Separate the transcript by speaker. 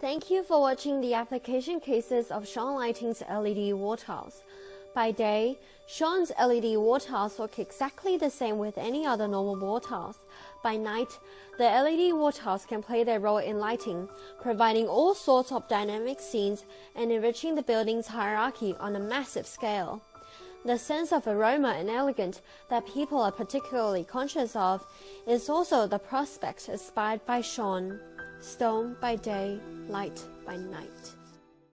Speaker 1: Thank you for watching the application cases of Sean Lighting's LED tiles. By day, Sean's LED wall tiles look exactly the same with any other normal tiles. By night, the LED tiles can play their role in lighting, providing all sorts of dynamic scenes and enriching the building's hierarchy on a massive scale. The sense of aroma and elegance that people are particularly conscious of is also the prospect inspired by Sean. Stone by day, light by night.